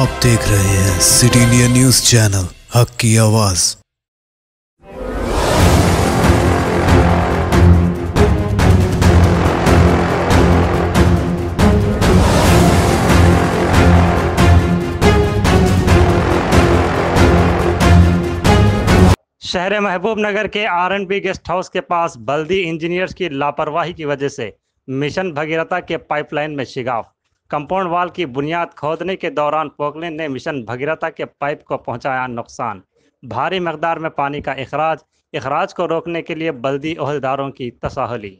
आप देख रहे हैं सिटी इंडिया न्यूज़ चैनल, हक की आवाज़। शहर महबूब नगर के आरएनबी गेस्ट हाउस के पास बल्दी इंजीनियर्स की लापरवाही की वजह से मिशन भगीरथा के पाइपलाइन में शिगाफ कंपाउंड वाल की बुनियाद खोदने के दौरान पोकलिन ने मिशन भगीरथा के पाइप को पहुँचाया नुकसान। भारी मकदार में पानी का अखराज अखराज को रोकने के लिए बल्दी अहदेदारों की तसाहली